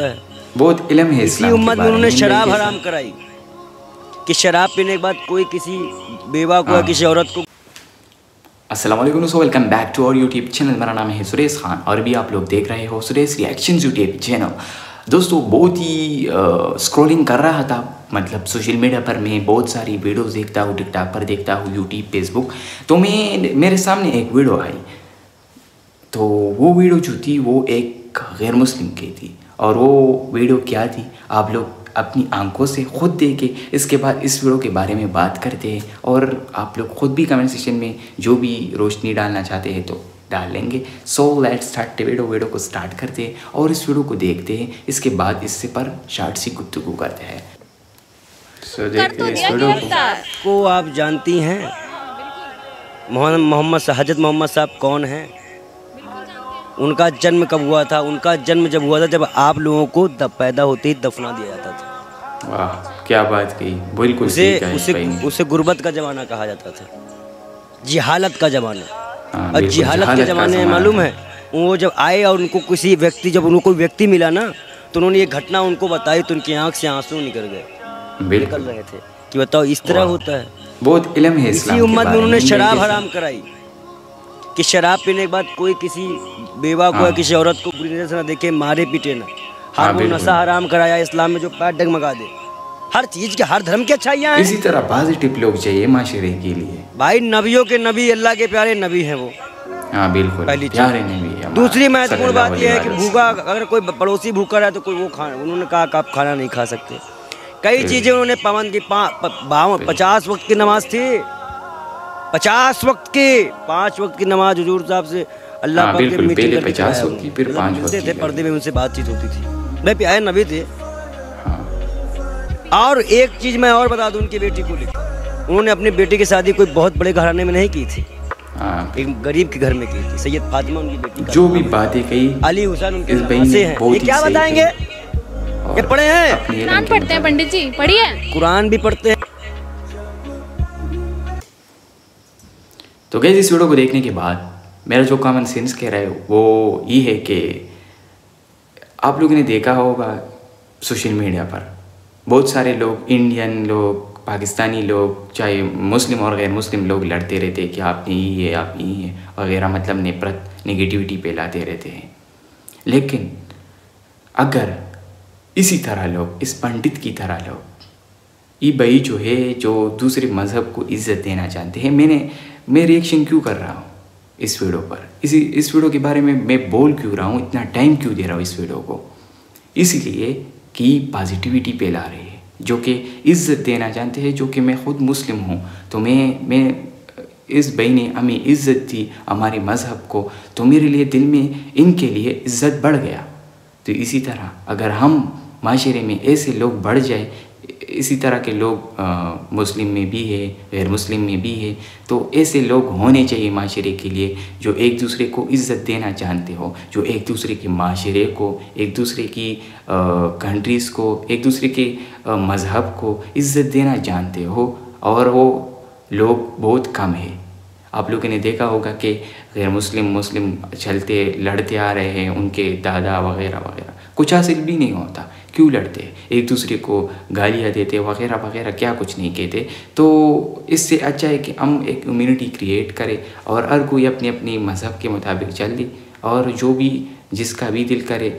होता है। बहुत इलम है इसी उम्मत में उन्होंने शराब हराम कराई। कि शराब पीने के बाद कोई किसी बेवा को या हाँ। किसी औरत को वालेकुम दोस्तों welcome back to our YouTube channel मेरा नाम है सुरेश खान और भी आप लोग देख रहे हो सुरेश रिएक्शन यूट्यूब चैनल दोस्तों बहुत ही स्क्रॉलिंग कर रहा था। मतलब सोशल मीडिया पर मैं बहुत सारी वीडियोस देखता हूँ टिकटॉक पर देखता हूँ यूट्यूब फेसबुक तो मैं मेरे सामने एक वीडियो आई। तो वो वीडियो जो थी वो एक गैर मुस्लिम की थी। और वो वीडियो क्या थी? आप लोग अपनी आँखों से खुद देखे। इसके बाद इस वीडियो के बारे में बात करते हैं और आप लोग खुद भी कमेंट सेक्शन में जो भी रोशनी डालना चाहते हैं तो डाल लेंगे। So let start video video को स्टार्ट करते हैं और इस वीडियो को देखते हैं। इसके बाद इससे पर शार्ट सी गुफ्तगू करते हैं। सो देखते हैं इस वीडियो को। को आप जानती हैं? मोहम्मद मोहम्मद हज़रत मोहम्मद साहब कौन हैं? उनका जन्म कब हुआ था? उनका जन्म जब हुआ था जब आप लोगों को पैदा होते ही दफना दिया जाता था। वाह क्या बात कही। बिल्कुल उसे उसे उसे गुर्बत का जमाना कहा जाता था। जिहालत का जमाना। हाँ, और जिहालत के जमाने में मालूम है वो जब आए और उनको किसी व्यक्ति जब उनको कोई व्यक्ति मिला ना तो उन्होंने ये घटना उनको बताई तो उनकी आँख से आँसू निकल गए। निकल रहे थे कि बताओ इस तरह होता है। बहुत इलम है इसी उम्मत में उन्होंने शराब हराम कराई। कि शराब पीने के बाद कोई किसी बेवा को या हाँ। किसी औरत को बुरी नज़र से ना देखे मारे पीटे ना। हाँ, हर वो नशा हराम कराया इस्लाम में जो पैर डगमगा दे। हर चीज़ के हर धर्म की अच्छाइयाँ हैं। इसी तरह पॉजिटिव लोग चाहिए माशरे के लिए। भाई नबियों के नबी अल्लाह के प्यारे नबी हैं वो। हाँ बिल्कुल। पहली। प्यारे ने भी दूसरी महत्वपूर्ण बात यह है कि भूखा अगर कोई पड़ोसी भूखा रहा तो कोई वो खाना उन्होंने कहा कि आप खाना नहीं खा सकते। कई चीज़ें उन्होंने पाबंद की पचास वक्त की नमाज़ थी। पचास वक्त के पाँच वक्त की नमाज़ हजूर साहब से अल्लाह हाँ, पाक के मीटिंग करके 50 वक्त की, उन्होंने। फिर वक्त थे पर्दे में उनसे बातचीत होती थी। मैं प्यारे नबी थे। हाँ। और एक चीज़ मैं और बता दूँ उनकी बेटी को लेकर। उन्होंने अपनी बेटी की शादी कोई बहुत बड़े घराने में नहीं की थी। हाँ। एक गरीब के घर में की थी। सैयद फातिमा उनकी बेटी जो भी बातें कही अली हुसैन उनके ने हैं। ये क्या बताएँगे? ये पढ़े हैं। कुरान पढ़ते हैं पंडित जी पढ़िए। कुरान भी पढ़ते हैं। तो गैस, इस वीडियो को देखने के बाद मेरा जो कॉमन सेंस कह रहा है, वो ये है कि आप लोगों ने देखा होगा सोशल मीडिया पर। बहुत सारे लोग इंडियन लोग, पाकिस्तानी लोग, चाहे मुस्लिम और गैर मुस्लिम लोग लड़ते रहते हैं कि आप ये है, आप ये है, वगैरह मतलब नफरत नेगेटिविटी फैलाते रहते हैं। लेकिन अगर इसी तरह लोग, इस पंडित की तरह लोग, ये भाई जो है, जो दूसरे मज़हब को इज़्ज़त देना चाहते हैं, मैंने मैं रिएक्शन क्यों कर रहा हूँ इस वीडियो पर? इसी, इस वीडियो के बारे में मैं बोल क्यों रहा हूँ? इतना टाइम क्यों दे रहा हूँ इस वीडियो को? इसलिए कि पॉजिटिविटी फैला रही है, जो कि इज़्ज़त देना चाहते हैं, जो कि मैं खुद मुस्लिम हूँ। तो मैं मैं, इस भाई ने हमें इज़्ज़त दी हमारे मज़हब को तो मेरे लिए दिल में इनके लिए इज़्ज़त बढ़ गया। तो इसी तरह अगर हम माशरे में ऐसे लोग बढ़ जाए इसी तरह के लोग मुस्लिम में भी है, गैर मुस्लिम में भी है तो ऐसे लोग होने चाहिए माशरे के लिए जो एक दूसरे को इज़्ज़त देना जानते हो, जो एक दूसरे के माशरे को, एक दूसरे की कंट्रीज़ को, एक दूसरे के मज़हब को इज़्ज़त देना जानते हो और वो लोग बहुत कम है। आप लोगों ने देखा होगा कि गैर मुस्लिम मुस्लिम चलते, लड़ते आ रहे हैं, उनके दादा वगैरह वगैरह। कुछ हासिल भी नहीं होता। क्यों लड़ते? एक दूसरे को गालियाँ देते, वगैरह वगैरह, क्या कुछ नहीं कहते। तो इससे अच्छा है कि हम एक इम्यूनिटी क्रिएट करें और हर कोई अपने अपनी मज़हब के मुताबिक चल दे और जो भी जिसका भी दिल करे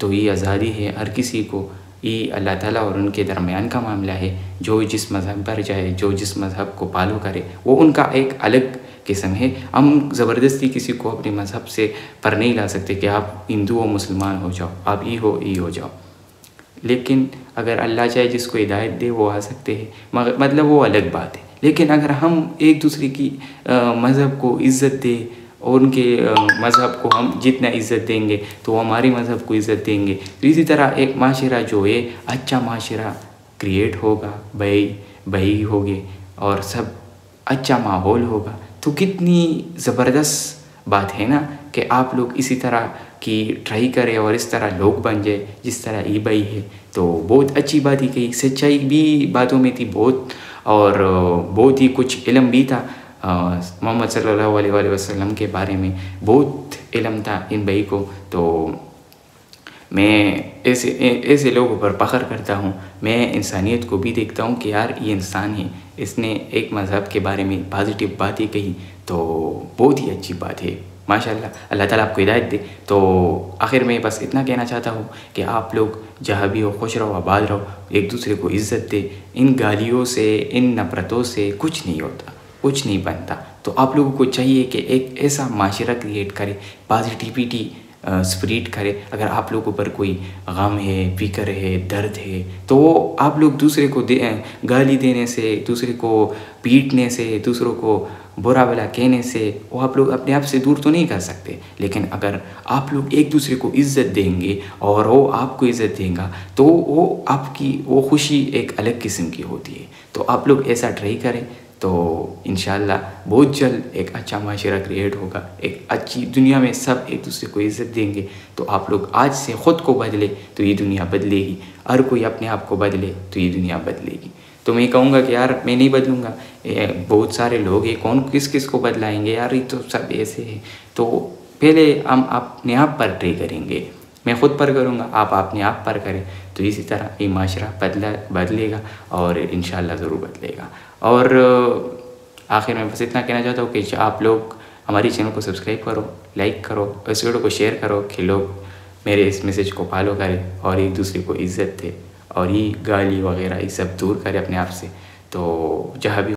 तो ये आज़ादी है। हर किसी को ये अल्लाह ताला और उनके दरमियान का मामला है। जो जिस मज़हब पर जाए, जो जिस मज़हब को पालो करे, वो उनका एक अलग किस्म है हम ज़बरदस्ती किसी को अपने मज़हब से पर नहीं ला सकते कि आप हिंदू हो, मुसलमान हो जाओ, आप ई हो ई हो जाओ। लेकिन अगर अल्लाह चाहे जिसको हिदायत दे, वो आ सकते हैं। मगर मतलब वो अलग बात है। लेकिन अगर हम एक दूसरे की मज़हब को इज़्ज़त दे और उनके मज़हब को हम जितना इज़्ज़त देंगे तो वो हमारे मज़हब को इज़्ज़त देंगे। तो इसी तरह एक माशरा जो है अच्छा माशरा क्रिएट होगा भाई भाई होगे और सब अच्छा माहौल होगा। तो कितनी ज़बरदस्त बात है ना कि आप लोग इसी तरह की ट्राई करें और इस तरह लोग बन जाए, जिस तरह ई भाई है। तो बहुत अच्छी बात ही कही। सच्चाई भी बातों में थी बहुत और बहुत ही कुछ इलम भी था। मोहम्मद सल्लल्लाहु अलैहि वसल्लम के बारे में बहुत इलम था इन भाई को। तो मैं ऐसे ऐसे लोगों पर फ़ख्र करता हूँ। मैं इंसानियत को भी देखता हूँ कि यार, ये इंसान है। इसने एक मज़हब के बारे में पॉजिटिव बातें कही तो बहुत ही अच्छी बात है। माशाल्लाह, अल्लाह ताला आपको हिदायत दे। तो आखिर में बस इतना कहना चाहता हूँ कि आप लोग जहाँ भी हो, खुश रहो, आबाद रहो, एक दूसरे को इज़्ज़त दे। इन गालियों से, इन नफ़रतों से कुछ नहीं होता, कुछ नहीं बनता। तो आप लोगों को चाहिए कि एक ऐसा माशरा क्रिएट करे। पॉजिटिविटी स्प्रिट करे। अगर आप लोगों पर कोई गम है, फ़िक्र है, दर्द है तो वो आप लोग दूसरे को दे गाली देने से, दूसरे को पीटने से, दूसरों को बुरा भला कहने से, वो आप लोग अपने आप से दूर तो नहीं कर सकते। लेकिन अगर आप लोग एक दूसरे को इज़्ज़त देंगे और वो आपको इज़्ज़त देंगे तो वो आपकी, वो खुशी एक अलग किस्म की होती है। तो आप लोग ऐसा ट्राई करें। तो इन बहुत जल्द एक अच्छा माशरा क्रिएट होगा, एक अच्छी दुनिया में सब एक दूसरे को इज़्ज़त देंगे। तो आप लोग आज से ख़ुद को बदले तो ये दुनिया बदलेगी, हर कोई अपने आप को बदले तो ये दुनिया बदलेगी। तो मैं कहूँगा कि यार मैं नहीं बदलूँगा बहुत सारे लोग हैं, कौन किस किस को बदलाएँगे? यार ये तो सब ऐसे है। तो पहले हम अपने आप पर ट्रे करेंगे। मैं ख़ुद पर करूँगा, आप अपने आप पर करें। तो इसी तरह ये माशरा बदला, बदलेगा और इन ज़रूर बदलेगा। और आखिर में बस इतना कहना चाहता हूँ कि आप लोग हमारी चैनल को सब्सक्राइब करो, लाइक करो, इस वीडियो को शेयर करो कि लोग मेरे इस मैसेज को फॉलो करें और एक दूसरे को इज़्ज़त दें और ये गाली वगैरह ये सब दूर करें अपने आप से। तो जहाँ भी